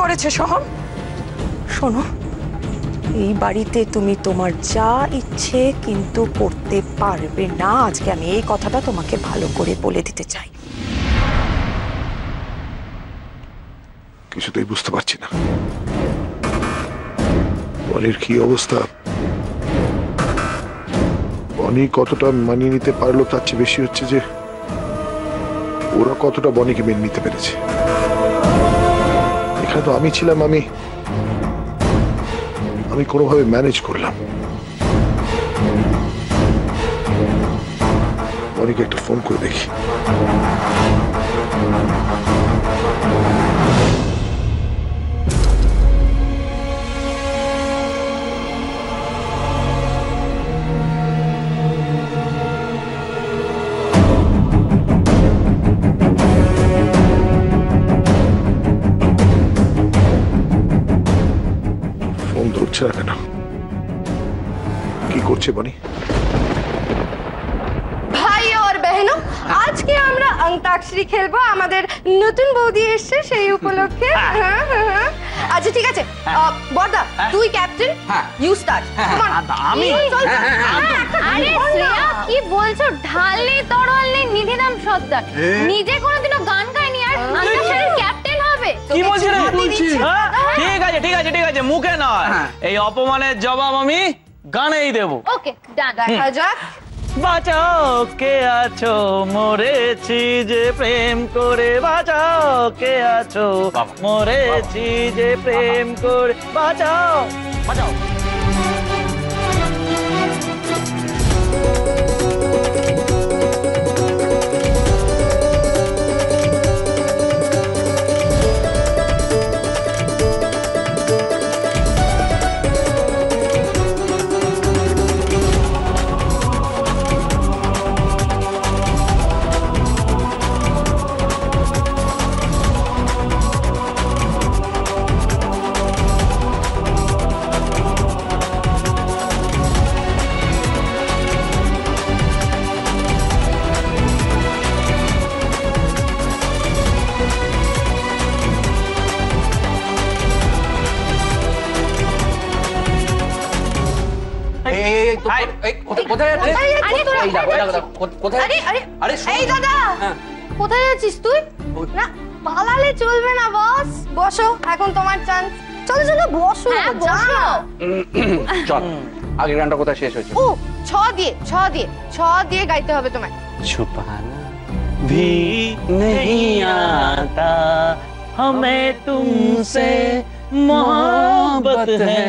করেছে সোহম? শোনো, এই বাড়িতে তুমি তোমার যা ইচ্ছে কিন্তু করতে পারবে না। আজকে আমি এই কথাটা তোমাকে ভালো করে বলে দিতে চাই। কিছুতেই বুঝতে পারছি না। বনির কি অবস্থা? বনি কতটা মানিয়ে নিতে পারল তার চেয়ে বেশি হচ্ছে যে ওরা কতটা বনিকে মেনে নিতে পেরেছে। তো আমি ছিলাম আমি আমি কোনোভাবে ম্যানেজ করলাম। মনিকে একটা ফোন করে দেখি। কেন কি করছে বনি? ভাই আর বহনো আজকে আমরা অন্তাক্ষরী খেলব। আমাদের নতুন বৌদি এসছে সেই উপলক্ষে। হ্যাঁ, হ্যাঁ, হ্যাঁ। আচ্ছা ঠিক আছে। আহ, বর্দা তুই ক্যাপ্টেন। ইউ স্টার্ট আমি? আরে শ্রেয়া কি বলছো? ঢাল নেই তরোয়াল নেই নিধিরাম সর্দার নিজে কোনোদিনও গান গায়নি আর কি বলছি রে? বলছি। হ্যাঁ? ঠিক আছে ঠিক আছে ঠিক আছে মুখে নয়। হ্যাঁ। এই অপমানের জবাব আমি গানেই দেবো। ওকে ডান দেখা যাক। বাঁচাও কে আছো মরেছি যে প্রেম করে বাঁচাও কে আছো মরেছি যে প্রেম করে বাঁচাও। বাঁচাও। এই, এই, এই, তো- হাই। এই, কোথায়- কোথায় যাচ্ছে? কোথায় যাচ্ছিস আরে তোরা তুই? এই দেখো, এই দেখো, দেখো, কো- কোথায় আরে আরে আরে শোনো। এই দাদা হ্যাঁ। কোথায় যাচ্ছিস তুই না পালালে চলবে না বস বসো এখন তোমার চান্স চলো চলো বসো হ্যাঁ, বসো। যাও। চল আগের গানটা কোথায় শেষ হয়েছে ও ছ দিয়ে ছ দিয়ে ছ দিয়ে গাইতে হবে তোমায় छुपाना भी नहीं आता हमें तुमसे मोहब्बत है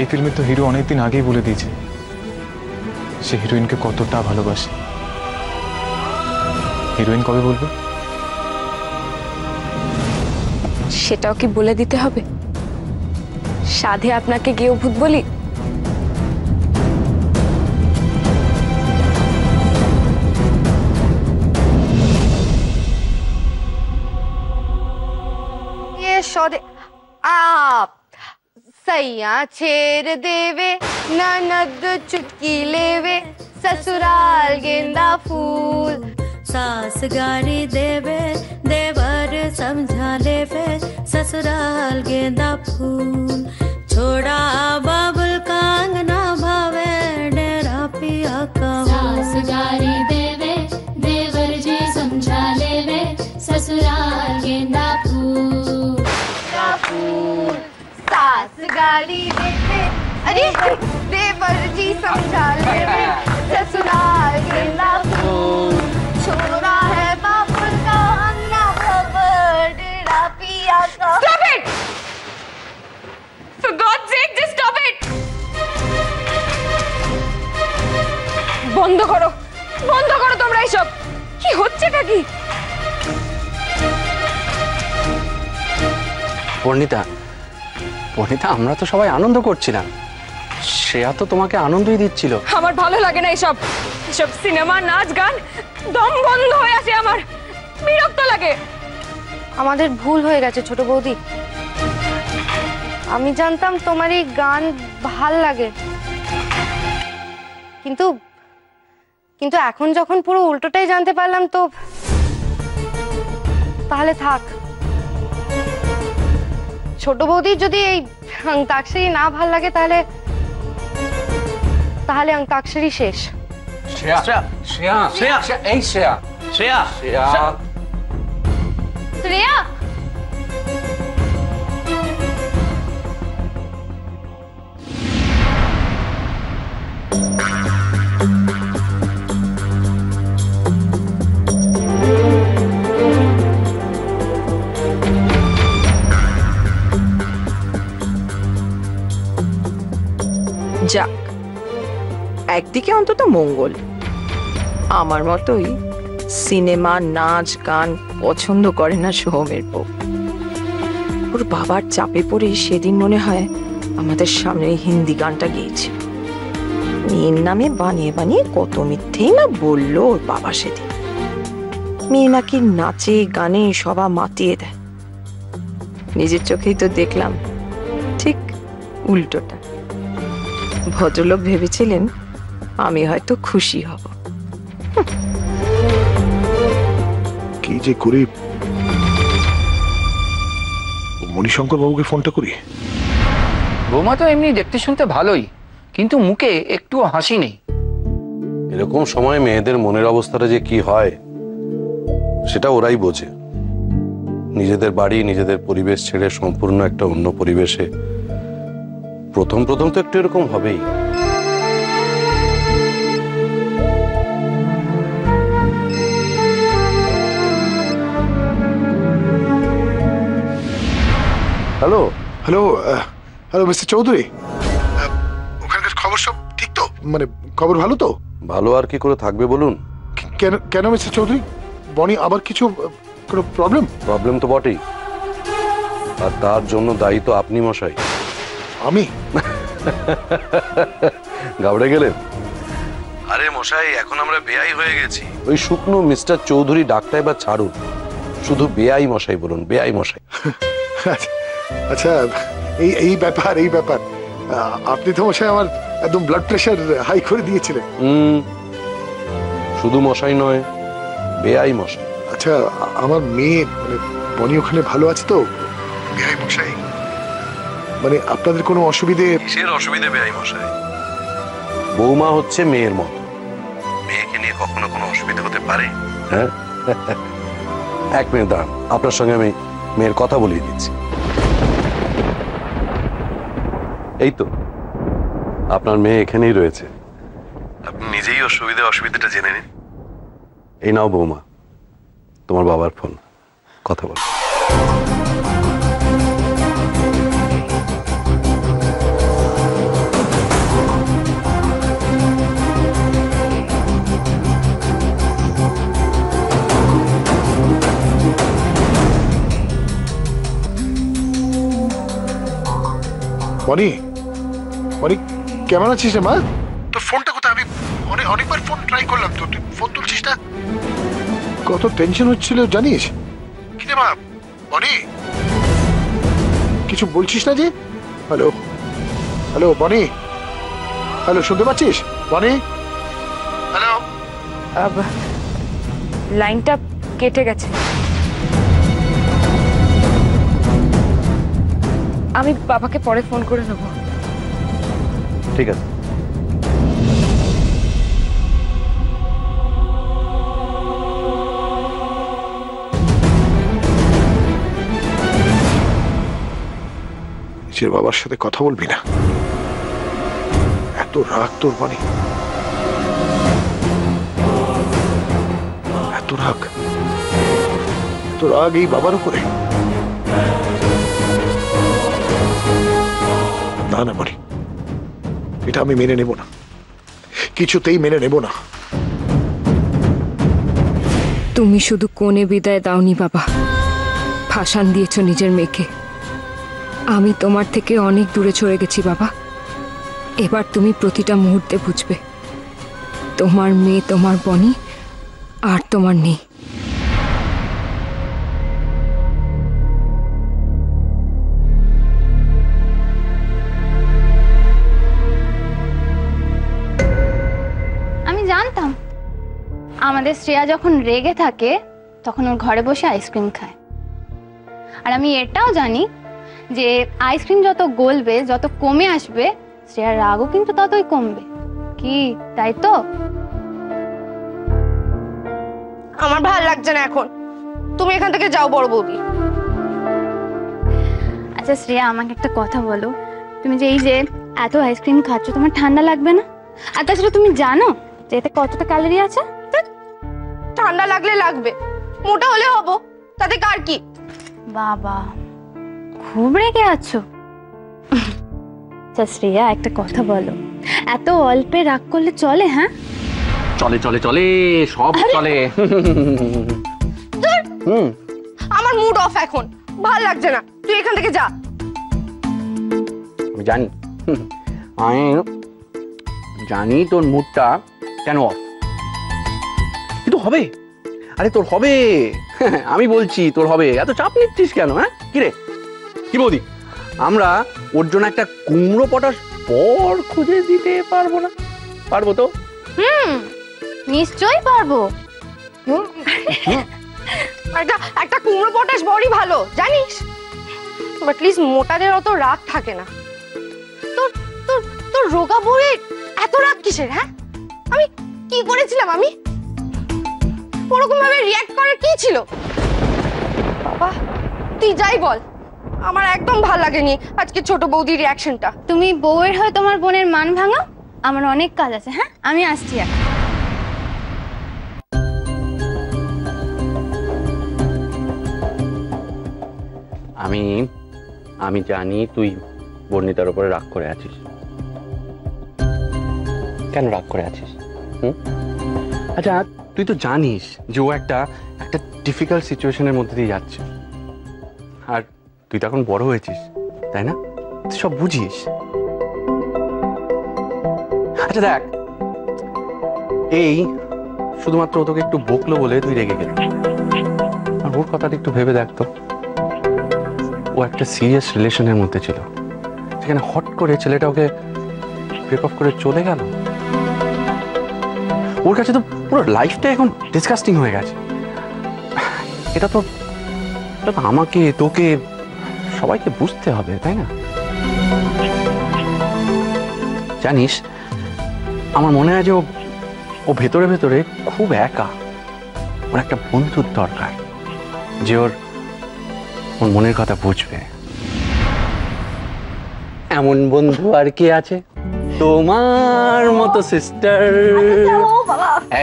এই ফিল্মে তো হিরো অনেকদিন আগেই বলে দিয়েছে সে হিরোইনকে কতটা ভালোবাসে। হিরোইন কবে বলবে? সেটাও কি বলে দিতে হবে? সাধে আপনাকে গিয়েও ভূত বলি? সদে আপ! सैया छेर देवे, ननद चुटकी लेवे, ससुराल गेंदा फूल। सास गारी देवे, देवर समझा लेवे, ससुराल गेंदा फूल। छोड़ा बाबुल गाली देवे अरे देवर जी समझा लेवे ससुराल गेंदा फूल छोड़ा है बाबुल का अंगना खबर डेरा पिया का Stop it! For God's sake, just stop it! বন্ধ করো বন্ধ করো তোমরা এইসব কি হচ্ছেটা কি পর্ণিতা পর্ণিতা আমরা তো সবাই আনন্দ করছিলাম। শ্রেয়া তো তোমাকে আনন্দই দিচ্ছিল। আমার ভালো লাগে না এইসব এসব সিনেমা নাচ গান দম বন্ধ হয়ে আছে আমার। বিরক্ত লাগে। আমাদের ভুল হয়ে গেছে ছোট বৌদি। আমি জানতাম তোমার এই গান ভালো লাগে। কিন্তু কিন্তু এখন যখন পুরো উল্টোটাই জানতে পারলাম তো তাহলে থাক। ছোট বৌদির যদি এই অঙ্কাক্ষরী না ভালো লাগে তাহলে তাহলে অঙ্কাক্ষরী শেষ। শ্রেয়া। শ্রেয়া। শ্রেয়া শ্রেয়া। শ্রেয়া, এই শ্রেয়া। শ্রেয়া। শ্রেয়া। শ্রেয়া। একদিকে অন্তত মঙ্গল। আমার মতোই সিনেমা, নাচ, গান পছন্দ করে না সোহমের বউ। ওর বাবার চাপে পড়ে সেদিন মনে হয় আমাদের সামনে হিন্দি গানটা গেয়েছে। মেয়ের নামে বানিয়ে বানিয়ে কত মিথ্যেই না বলল ওর বাবা সেদিন। মেয়ে নাকি নাচে, গানে সবা মাতিয়ে দেয়। নিজের চোখেই তো দেখলাম, ঠিক উল্টোটা। ভদ্রলোক ভেবেছিলেন আমি হয়তো খুশি হব। কি যে করি? মণিশঙ্কর বাবুকে ফোনটা করি। বৌমা তো এমনি দেখতে শুনতে ভালোই কিন্তু মুখে একটু হাসি নেই। এরকম সময় মেয়েদের মনের অবস্থাটা যে কি হয় সেটা ওরাই বোঝে। নিজেদের বাড়ি নিজেদের পরিবেশ ছেড়ে সম্পূর্ণ একটা অন্য পরিবেশে। প্রথম প্রথম তো একটু এরকম হবেই। Hello hello hello mister Chowdhury ওখানকার খবর সব ঠিক তো? মানে খবর ভালো তো? ভালো আর কি করে থাকবে বলুন? কেন কেন মিস্টার চৌধুরী বনি আবার কিছু কোনো প্রবলেম প্রবলেম তো বটেই। আর তার জন্য দায়ী তো আপনি মশাই। আমি? গাবড়ে গেলেন? আরে মশাই এখন আমরা বেআই হয়ে গেছি। ওই শুকনো মিস্টার চৌধুরী ডাকটা এবার ছাড়ুন। শুধু বেআই মশাই বলুন বেআই মশাই। আচ্ছা, এই এই ব্যাপার এই ব্যাপার। আপনি তো মশাই আমার একদম ব্লাড প্রেশার হাই করে দিয়েছিলেন। হুম শুধু মশাই নয় বেআই মশাই। আচ্ছা আমার মেয়ে মানে বনি ওখানে ভালো আছে তো? বেআই মশাই। মানে আপনাদের কোনো অসুবিধে? কিসের অসুবিধে বেআই মশাই? বৌমা হচ্ছে মেয়ের মত। মেয়েকে নিয়ে কখনো কোনো অসুবিধা হতে পারে? হ্যাঁ? এক মিনিট দাঁড়ান আপনার সঙ্গে আমি মেয়ের কথা বলিয়ে দিচ্ছি। এই তো আপনার মেয়ে এখানেই রয়েছে। আপনি নিজেই অসুবিধা অসুবিধাটা জেনে নিন। এই নাও বৌমা তোমার বাবার ফোন। কথা বল। বনি বনি কেমন আছিস রে মা? তোর ফোনটা কোথায়? আমি অনেক অনেকবার ফোন ট্রাই করলাম তো তুই ফোন তুলছিস না? কত টেনশন হচ্ছিল জানিস? কি রে মা? বনি? কিছু বলছিস না যে? হ্যালো হ্যালো বনি? হ্যালো শুনতে পাচ্ছিস? বনি? হ্যালো লাইনটা কেটে গেছে। আমি বাবাকে পরে ফোন করে নেব। ঠিক আছে। বাবার সাথে কথা বলবি না? এত রাগ তোর মানে? এত রাগ? এত রাগ এই বাবার উপরে? না না মানে এটা আমি মেনে নেব না। কিছুতেই মেনে নেব না। তুমি শুধু কোণে বিদায় দাওনি, বাবা। ফাঁসান দিয়েছ নিজের মেয়েকে। আমি তোমার থেকে অনেক দূরে চলে গেছি, বাবা। এবার তুমি প্রতিটা মুহূর্তে বুঝবে। তোমার মেয়ে, তোমার বনি আর তোমার নেই। আমাদের শ্রেয়া যখন রেগে থাকে তখন ওর ঘরে বসে আইসক্রিম খায়। আর আমি এটাও জানি যে আইসক্রিম যত গলবে যত কমে আসবে শ্রেয়ার রাগও কিন্তু ততই কমবে। কি তাই তো? আমার ভালো লাগছে না এখন। তুমি এখান থেকে যাও বড় বৌদি। আচ্ছা শ্রেয়া আমাকে একটা কথা বলো। তুমি যে এই যে এত আইসক্রিম খাচ্ছ তোমার ঠান্ডা লাগবে না? আর তাছাড়া তুমি জানো যে এতে কতটা ক্যালোরি আছে? ঠান্ডা লাগলে লাগবে। মোটা হলে হব। তাতে কার কি? বাবা খুব রেগে আছো। আচ্ছা শ্রেয়া একটা কথা বলো। এত অল্পে রাগ করলে চলে হ্যাঁ? চলে চলে চলে সব চলে। হুম। আমার মুড অফ এখন। ভালো লাগছে না। তুই এখান থেকে যা। আমি জানি। হুম, আমি জানি তোর মুডটা কেন অফ হবে? আরে তোর হবে? আমি বলছি তোর হবে। এত চাপ নিচ্ছিস কেন হ্যাঁ? কিরে কি বৌদি? আমরা ওর জন্য একটা কুমড়ো পটাশ পর খুঁজে দিতে পারব না। পারব তো? হুম নিশ্চয়ই পারব। একটা একটা কুমড়ো পটাশ বড়ই ভালো জানিস? বাট প্লিজ মোটাদের অত রাগ থাকে না। তোর তোর তোর রোগা বউয়ে এত রাগ কিসের হ্যাঁ? আমি কি করেছিলাম আমি? ওরকম ভাবে রিয়াক্ট করার কি ছিল? বাবা তুই যাই বল। আমার একদম ভালো লাগেনি আজকে ছোট বৌদির রিয়াকশনটা তুমি বউয়ের হয়ে তোমার বোনের মান ভাঙাও আমার অনেক কাজ আছে হ্যাঁ? আমি আসছি এখন। আমি আমি জানি তুই বর্ণিতার উপরে রাগ করে আছিস। কেন রাগ করে আছিস? হুম? আচ্ছা তুই তো জানিস যে ও একটা একটা ডিফিকাল্ট সিচুয়েশনের মধ্যে দিয়ে যাচ্ছে। আর তুই তো এখন বড় হয়েছিস, তাই না? তুই সব বুঝিস। আচ্ছা দেখ। এই শুধুমাত্র তোকে একটু বকলো বলে তুই রেগে গেলি। আর ওর কথাটা একটু ভেবে দেখ তো। ও একটা সিরিয়াস রিলেশনের মধ্যে ছিল। সেখানে হট করে ছেলেটা ওকে ব্রেক অফ করে চলে গেল। ওর কাছে তো পুরো লাইফটা এখন ডিসকাস্টিং হয়ে গেছে। এটা তো এটা তো আমাকে, তোকে, সবাইকে বুঝতে হবে, তাই না? জানিস, আমার মনে হয় যে ও ও ভেতরে ভেতরে খুব একা। ওর একটা বন্ধুর দরকার, যে ওর ওর মনের কথা বুঝবে। এমন বন্ধু আর কে আছে? তোমার মতো সিস্টার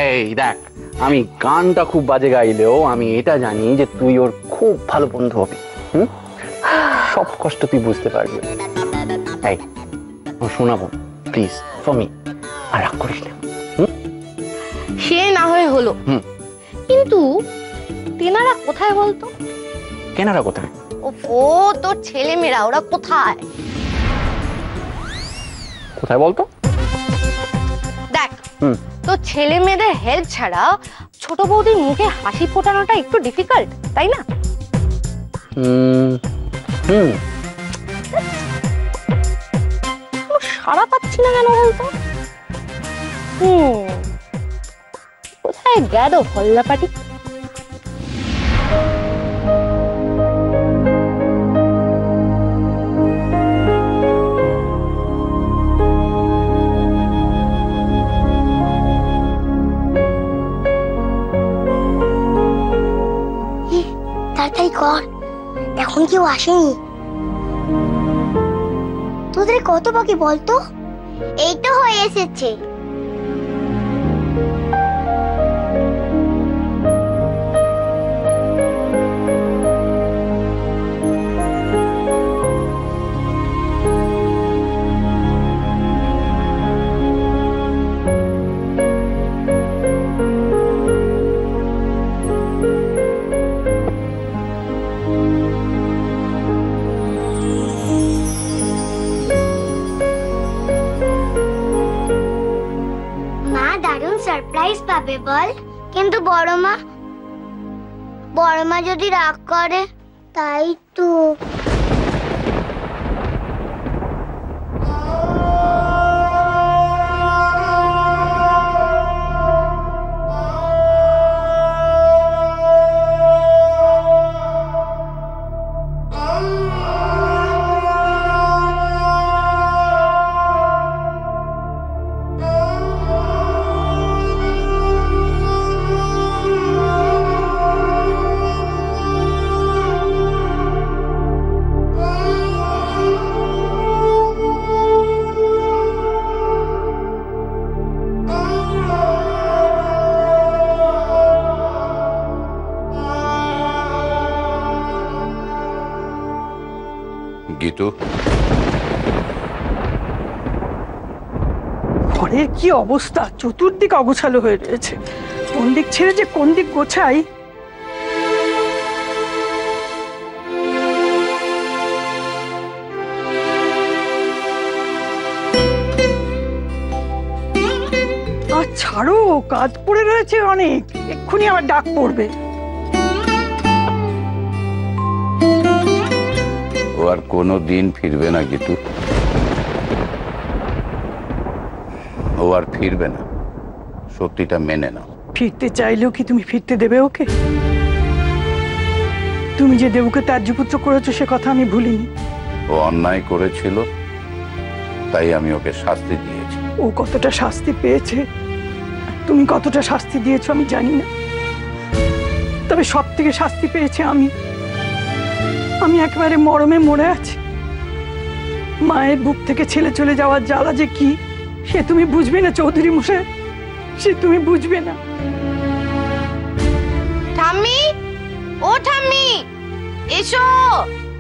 এই দেখ আমি গানটা খুব বাজে গাইলেও আমি এটা জানি যে তুই ওর খুব ভালো বন্ধু হবি হুম? সব কষ্ট তুই বুঝতে পারবি। এই ও শোনাবো প্লিজ ফর মি আর রাগ করিস না সে না হয়ে হলো। হুম। কিন্তু তেনারা কোথায় বলতো? কেনারা কোথায়? ও তোর ছেলে মেয়েরা ওরা কোথায়? কোথায় বলতো? দেখ তোর ছেলে মেয়েদের হেল্প ছাড়া ছোট বৌদির মুখে হাসি ফোটানোটা একটু ডিফিকাল্ট তাই না? হুম হুম। কোনো সাড়া পাচ্ছি না কেন বলতো? কোথায় গেল হল্লাপাটি তাড়াতাড়ি কর। এখন কেউ আসেনি। তোদের কত বাকি বলতো? এই তো হয়ে এসেছে। সারপ্রাইজ পাবে বল। কিন্তু বড় মা বড় মা যদি রাগ করে তাই তো। গীতু ঘরের কি অবস্থা? চতুর্দিক অগোছালো হয়ে রয়েছে। কোন দিক ছেড়ে যে কোন দিক গোছাই? ছাড়ো, কাজ পড়ে রয়েছে অনেক। এক্ষুনি আবার ডাক পড়বে। আর কোনো দিন ফিরবে না গীতু ও আর ফিরবে না। সত্যিটা মেনে নাও। ফিরতে চাইলেও কি তুমি ফিরতে দেবে ওকে? তুমি যে দেবকে ত্যায্যপুত্র করেছ সে কথা আমি ভুলিনি। ও অন্যায় করেছিল তাই আমি ওকে শাস্তি দিয়েছি। ও কতটা শাস্তি পেয়েছে তুমি কতটা শাস্তি দিয়েছ আমি জানি না। তবে সব থেকে শাস্তি পেয়েছে আমি। আমি একেবারে মরমে মরে আছি। মায়ের বুক থেকে ছেলে চলে যাওয়ার জ্বালা যে কি সে তুমি বুঝবে না চৌধুরী মশাই? সে তুমি বুঝবে না। ঠাম্মি ও ঠাম্মি এসো।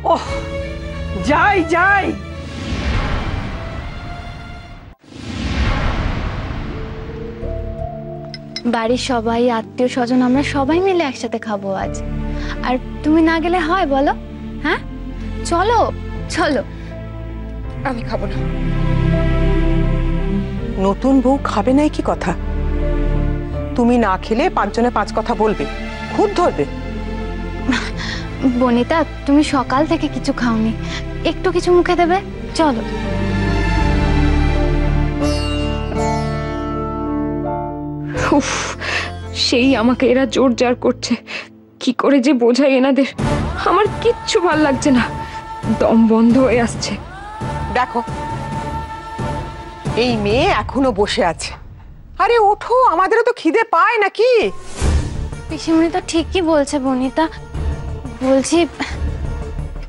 ওহ যাই যাই। বাড়ির সবাই আত্মীয় স্বজন আমরা সবাই মিলে একসাথে খাব আজ। আর তুমি না গেলে হয় বলো? হ্যাঁ? চলো চলো। আমি খাব না। নতুন বউ খাবে নাই কি কথা। তুমি না খেলে পাঁচজনে পাঁচ কথা বলবে। খুব ধরবে। বনিতা তুমি সকাল থেকে কিছু খাওনি। একটু কিছু মুখে দেবে? চলো। উফ সেই আমাকে এরা জোর জার করছে। কি করে যে বোঝায় এনাদের? আমার কিচ্ছু ভালো লাগছে না। দম বন্ধ হয়ে আসছে। দেখো এই মেয়ে এখনও বসে আছে। আরে ওঠো আমাদেরও তো খিদে পায় নাকি? পিসিমণি তো ঠিকই বলছে বনিতা। বলছি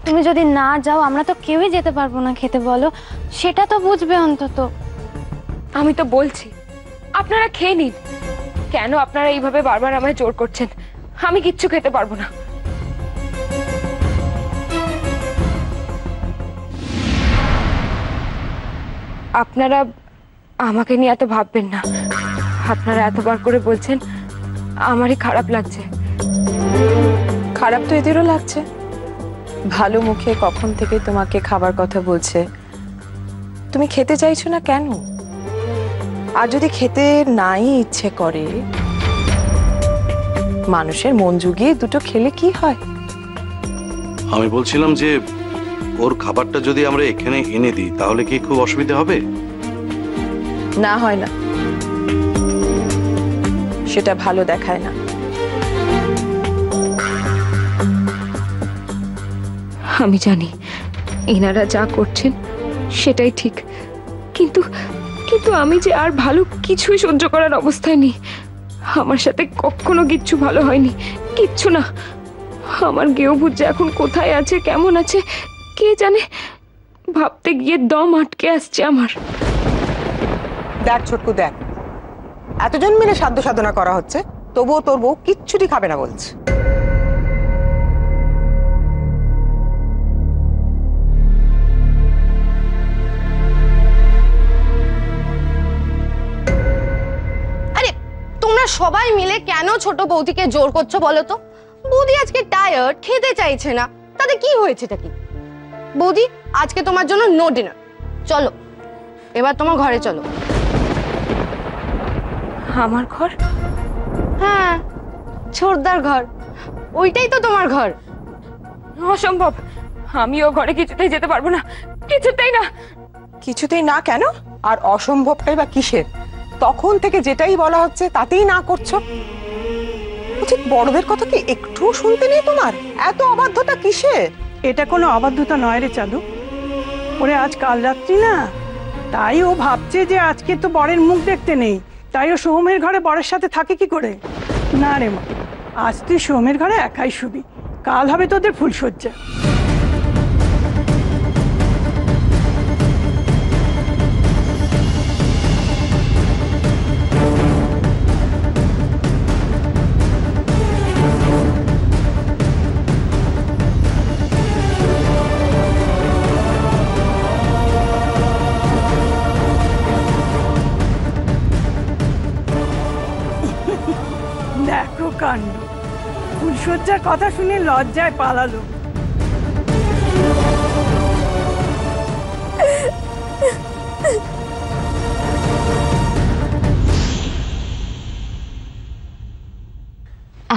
তুমি যদি না যাও আমরা তো কেউই যেতে পারব না খেতে বলো। সেটা তো বুঝবে অন্তত। আমি তো বলছি আপনারা খেয়ে নিন। কেন আপনারা এইভাবে বারবার আমায় জোর করছেন? আমি কিচ্ছু খেতে পারব না। আপনারা আমাকে নিয়ে এত ভাববেন না। আপনারা এতবার করে বলছেন আমারই খারাপ লাগছে। খারাপ তো এদেরও লাগছে। ভালো মুখে কখন থেকে তোমাকে খাবার কথা বলছে? তুমি খেতে চাইছো না কেন? আর যদি খেতে নাই ইচ্ছে করে মানুষের মন জুগিয়ে দুটো খেলে কি হয়? আমি বলছিলাম যে ওর খাবারটা যদি আমরা এখানে এনে দিই, তাহলে কি খুব অসুবিধা হবে? না হয় না। সেটা ভালো দেখায় না। আমি জানি এনারা যা করছেন সেটাই ঠিক, কিন্তু কিন্তু আমি যে আর ভালো কিছুই সহ্য করার অবস্থায় নেই। আমার সাথে কখনো কিচ্ছু ভালো হয়নি, কিচ্ছু না। আমার গেহভূত যে এখন কোথায় আছে, কেমন আছে কে জানে? ভাবতে গিয়ে দম আটকে আসছে আমার। দেখ ছোটকু দেখ। এতজন মিলে সাধ্য সাধনা করা হচ্ছে তবুও তোর বউ কিচ্ছুটি খাবে না বলছে। আরে তোমরা সবাই মিলে কেন ছোট বৌদিকে জোর করছ বলো তো? বৌদি আজকে টায়ার্ড খেতে চাইছে না। তাতে কি হয়েছেটা কি? বৌদি আজকে তোমার জন্য নো ডিনার চলো এবার তোমার ঘরে চলো। আমার ঘর? হ্যাঁ ছোটদার ঘর। ওইটাই তো তোমার ঘর। অসম্ভব। আমি ও ঘরে কিছুতেই যেতে পারব না। কিছুতেই না। কিছুতেই না কেন? আর অসম্ভবটাই বা কিসের? তখন থেকে যেটাই বলা হচ্ছে তাতেই না করছ? বড়দের কথা কি একটু শুনতে নেই তোমার? এত অবাধ্যতা কিসের? এটা কোনো অবাধ্যতা নয় রে চাঁদু। ওরে আজ কাল রাত্রি না? তাই ও ভাবছে যে আজকে তো বরের মুখ দেখতে নেই। তাই ও সোহমের ঘরে বরের সাথে থাকে কি করে? না রে মা, আজ তুই সোহমের ঘরে একাই শুবি। কাল হবে তোদের ফুলসজ্জা লজ্জার কথা শুনে লজ্জায় পালালো।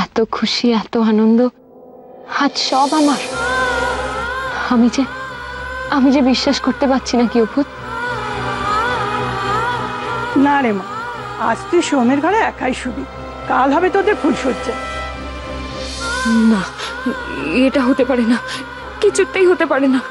এত খুশি এত আনন্দ আজ সব আমার। আমি যে আমি যে বিশ্বাস করতে পারছি না কি অভূত। না রে মা আজ তুই সোমের ঘরে একাই শুবি। কাল হবে তোদের ফুলসজ্জা না এটা হতে পারে না কিছুতেই হতে পারে না।